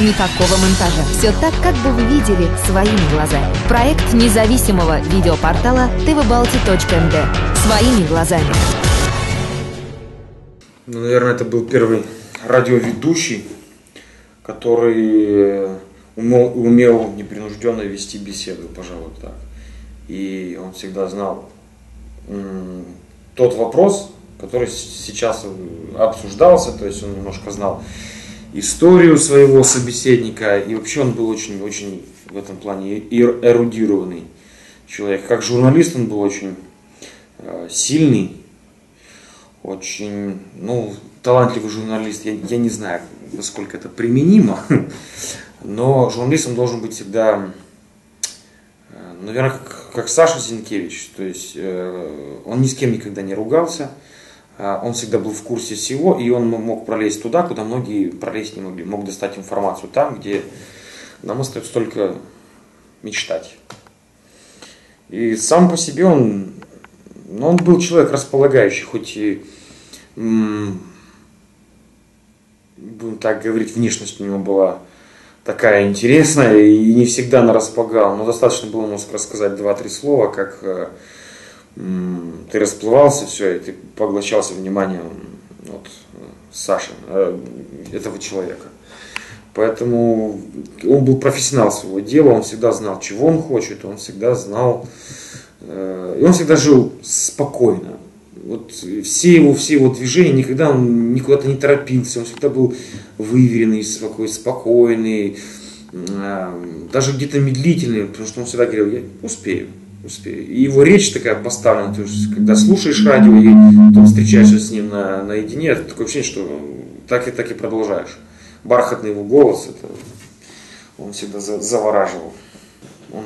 Никакого монтажа. Все так, как бы вы видели своими глазами. Проект независимого видеопортала tvbalti.md. Своими глазами. Ну, наверное, это был первый радиоведущий, который умел, умел непринужденно вести беседу, пожалуй, так. И он всегда знал тот вопрос, который сейчас обсуждался, то есть он немножко знал историю своего собеседника, и вообще он был очень-очень в этом плане эрудированный человек. Как журналист он был очень э, сильный, очень, ну, талантливый журналист. Я, я не знаю, насколько это применимо, но журналистом должен быть всегда, э, наверное, как, как Саша Зинкевич. То есть э, он ни с кем никогда не ругался, он всегда был в курсе всего, и он мог пролезть туда, куда многие пролезть не могли. Мог достать информацию там, где нам остается только мечтать. И сам по себе он, ну, он был человек располагающий, хоть и будем так говорить, внешность у него была такая интересная и не всегда она располагала, но достаточно было ему рассказать два-три слова, как э, ты расплывался, все, и ты поглощался вниманием вот, Саши, э, этого человека. Поэтому он был профессионал своего дела, он всегда знал, чего он хочет, он всегда знал, э, и он всегда жил спокойно вот все его, все его движения, никогда он никуда-то не торопился, он всегда был выверенный, такой спокойный, а, даже где-то медлительный, потому что он всегда говорил, я успею, его речь такая поставлена, то есть, когда слушаешь радио и потом встречаешься с ним на, наедине, такое ощущение, что так и так и продолжаешь. Бархатный его голос, это он всегда завораживал. Он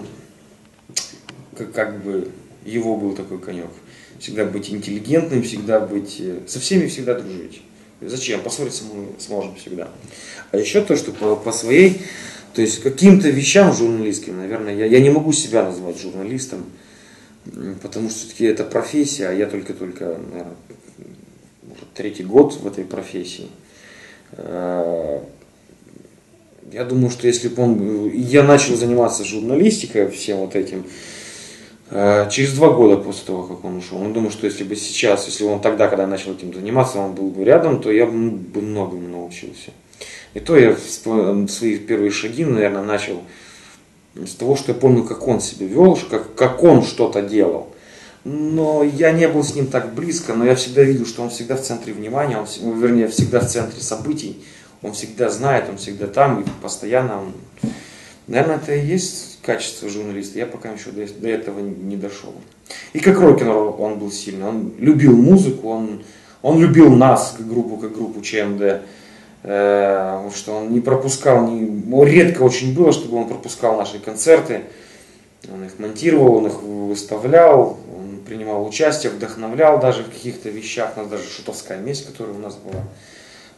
как, как бы его был такой конек всегда быть интеллигентным, всегда быть, э, со всеми всегда дружить. Зачем? Поссориться мы сможем всегда. А еще то, что по, по своей, то есть каким-то вещам журналистским, наверное, я, я не могу себя назвать журналистом, потому что все-таки это профессия, а я только-только, наверное, третий год в этой профессии. Э, я думаю, что если бы он... Я начал заниматься журналистикой, всем вот этим, Э, через два года после того, как он ушел, ну, думаю, что если бы сейчас, если он тогда, когда я начал этим заниматься, он был бы рядом, то я бы многому научился. И то я свои первые шаги, наверное, начал с того, что я помню, как он себя вел, как, как он что-то делал. Но я не был с ним так близко, но я всегда видел, что он всегда в центре внимания, он, вернее, всегда в центре событий, он всегда знает, он всегда там, и постоянно он... Наверное, это и есть качество журналиста, я пока еще до, до этого не дошел. И как рокер он был сильный, он любил музыку, он, он любил нас, как группу, как группу ЧМД, э, что он не пропускал, не, редко очень было, чтобы он пропускал наши концерты, он их монтировал, он их выставлял, он принимал участие, вдохновлял даже в каких-то вещах, у нас даже шутовская месть, которая у нас была.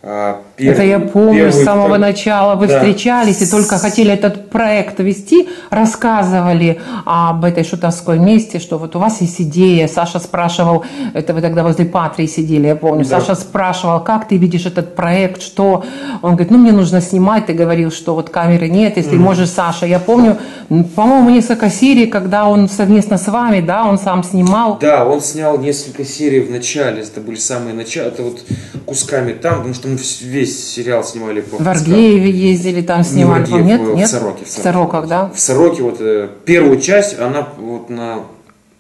А, Пер... Это я помню, с самого второй... начала вы да. встречались и только хотели этот проект вести, рассказывали об этой шутовской месте, что вот у вас есть идея. Саша спрашивал, это вы тогда возле Патрии сидели, я помню. Да. Саша спрашивал, как ты видишь этот проект, что? Он говорит, ну мне нужно снимать. Ты говорил, что вот камеры нет, если mm. можешь, Саша. Я помню, по-моему, несколько серий, когда он совместно с вами, да, он сам снимал. Да, он снял несколько серий в начале, это были самые начала, это вот кусками там, потому что весь сериал снимали по В Аргееве ездили, там снимали, не в Аргеев, нет? В нет? Сороке. В, в Сороках, да? В Сороке вот э, первую часть, она вот на,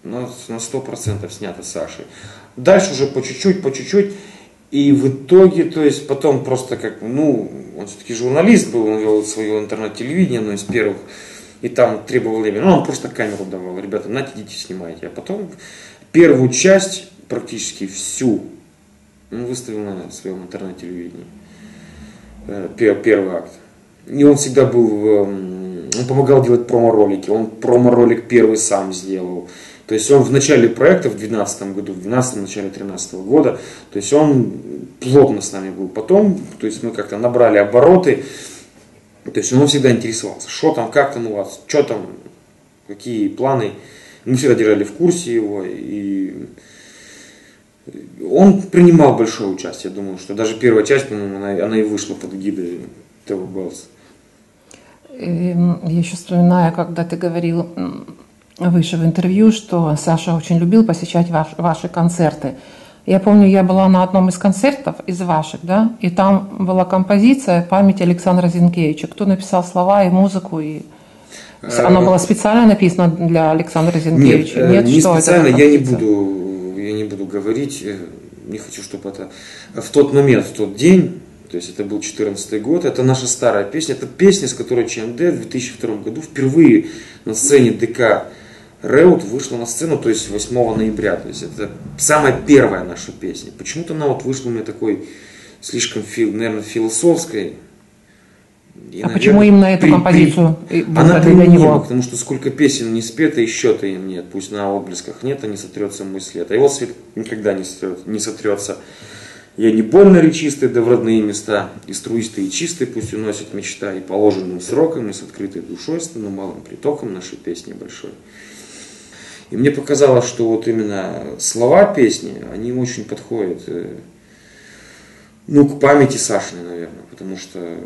на, на процентов снята Сашей. Дальше уже по чуть-чуть, по чуть-чуть. И в итоге, то есть потом просто как, ну, он все-таки журналист был, он вел свое интернет-телевидение, но из первых, и там требовал времени. Ну, он просто камеру давал, ребята, нате, идите, снимайте. А потом первую часть, практически всю, он выставил на своем интернет-телевидении. Э, первый акт. И он всегда был, он помогал делать промо-ролики. Он промо-ролик первый сам сделал. То есть он в начале проекта, в 2012 году, в 2012 начале 2013 года, то есть он плотно с нами был. Потом, то есть мы как-то набрали обороты, то есть он всегда интересовался, что там, как там у вас, что там, какие планы. Мы всегда держали в курсе его, и он принимал большое участие. Я думаю, что даже первая часть, по-моему, она, она и вышла под гидой ТВ Белс. Я еще вспоминаю, когда ты говорил выше в интервью, что Саша очень любил посещать ваш, ваши концерты. Я помню, я была на одном из концертов из ваших, да, и там была композиция «Память Александра Зинкевича». Кто написал слова и музыку, и э, она была специально написана для Александра Зинкевича? Нет, Нет не что специально, это я не буду, я не буду говорить, э, не хочу, чтобы это в тот момент, в тот день, то есть это был 2014 год, это наша старая песня, это песня, с которой ЧМД в 2002 году впервые на сцене ДК Реут вышла на сцену, то есть 8 ноября. То есть это самая первая наша песня. Почему-то она вот вышла у меня такой слишком, наверное, философской. И, а наверное, почему именно эту при, композицию при... Она для него? Потому что сколько песен не спето, и счета им нет. Пусть на отблесках нет, а не сотрется мой след. А его свет никогда не сотрется. Не сотрется. Я не больно речистый, да в родные места, и струистые и чистые пусть уносят мечта, и положенным сроком, и с открытой душой, стану малым притоком нашей песни большой. И мне показалось, что вот именно слова песни, они очень подходят э, ну, к памяти Сашиной, наверное, потому что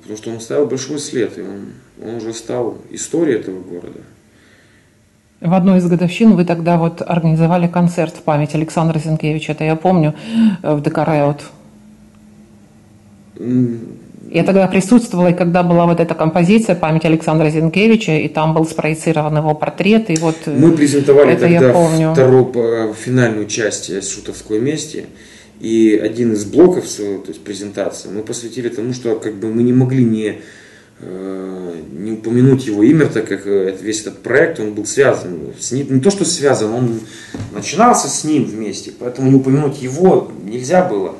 потому что он оставил большой след, и он, он уже стал историей этого города. В одной из годовщин вы тогда вот организовали концерт в память Александра Зинкевича, это я помню, в Декареот. Я тогда присутствовала, и когда была вот эта композиция «Память Александра Зинкевича», и там был спроецирован его портрет, и вот Мы презентовали это тогда я помню. вторую э, финальную часть «Шутовской мести», и один из блоков своего, то есть презентации, мы посвятили тому, что как бы мы не могли не, э, не упомянуть его имя, так как э, весь этот проект, он был связан с ним, не то что связан, он начинался с ним вместе, поэтому не упомянуть его нельзя было.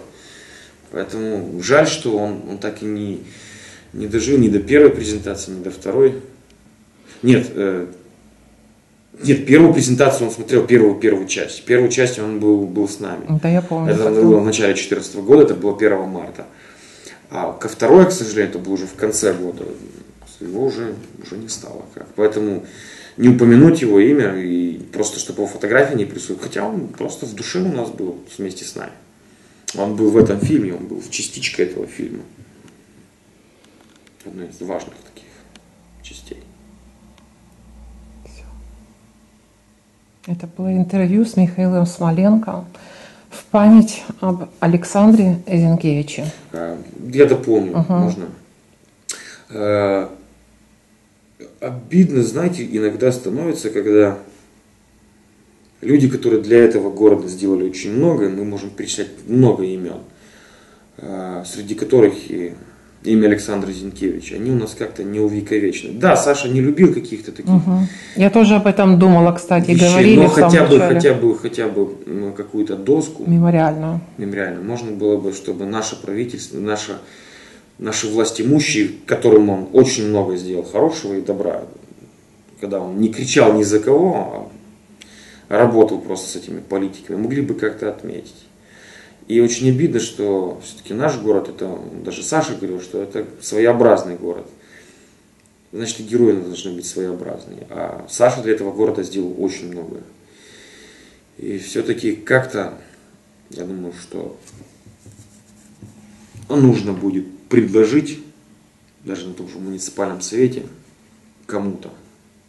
Поэтому жаль, что он, он так и не, не дожил ни до первой презентации, ни до второй. Нет, э, нет, первую презентацию он смотрел первую первую часть. Первую часть он был, был с нами. Да, я помню. Это было в начале 2014 года, это было 1 марта. А ко второй, к сожалению, это было уже в конце года. Его уже, уже не стало как. Поэтому не упомянуть его имя и просто чтобы его фотографии не присутствовали. Хотя он просто в душе у нас был вместе с нами. Он был в этом фильме, он был частичка этого фильма. Одна из важных таких частей. Это было интервью с Михаилом Смоленко в память об Александре Зинкевиче. А, я дополню, угу. можно. А, обидно, знаете, иногда становится, когда Люди, которые для этого города сделали очень много, мы можем перечислять много имен, а, среди которых и имя Александра Зинкевича, они у нас как-то не увековечены. Да, Саша не любил каких-то таких. Угу. Я тоже об этом думала, кстати, вещей, говорили. Но хотя бы, хотя бы, хотя бы ну, какую-то доску. Мемориальную. Мемориальную. Можно было бы, чтобы наше правительство, наше, наши власть имущие, которым он очень много сделал хорошего и добра, когда он не кричал ни за кого, а работал просто с этими политиками, могли бы как-то отметить. И очень обидно, что все-таки наш город, это даже Саша говорил, что это своеобразный город. Значит, и герои должны быть своеобразные. А Саша для этого города сделал очень многое. И все-таки как-то, я думаю, что нужно будет предложить, даже на том же муниципальном совете, кому-то,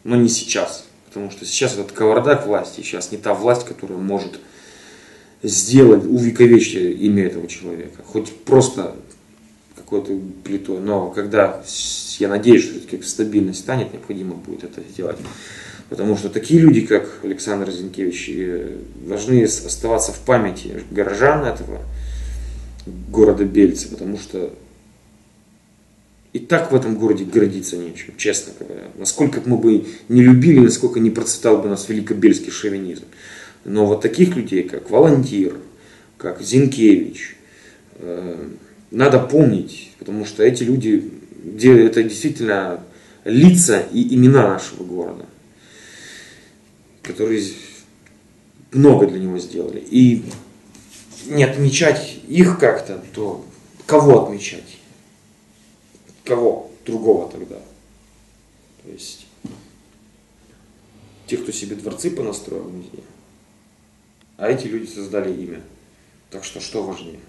но не сейчас, Потому что сейчас этот кавардак власти, сейчас не та власть, которая может сделать, увековечить имя этого человека. Хоть просто какой-то плитой. Но когда, я надеюсь, что все-таки стабильность станет, необходимо будет это сделать. Потому что такие люди, как Александр Зинкевич, должны оставаться в памяти горожан этого города Бельца, потому что и так в этом городе гордиться нечем, честно говоря. Насколько мы бы не любили, насколько не процветал бы у нас великобельский шовинизм. Но вот таких людей, как Волонтир, как Зинкевич, э, надо помнить, потому что эти люди, где это действительно лица и имена нашего города, которые много для него сделали. И не отмечать их как-то, то кого отмечать? кого другого тогда? То есть те, кто себе дворцы понастроил везде, а эти люди создали имя. Так что что важнее?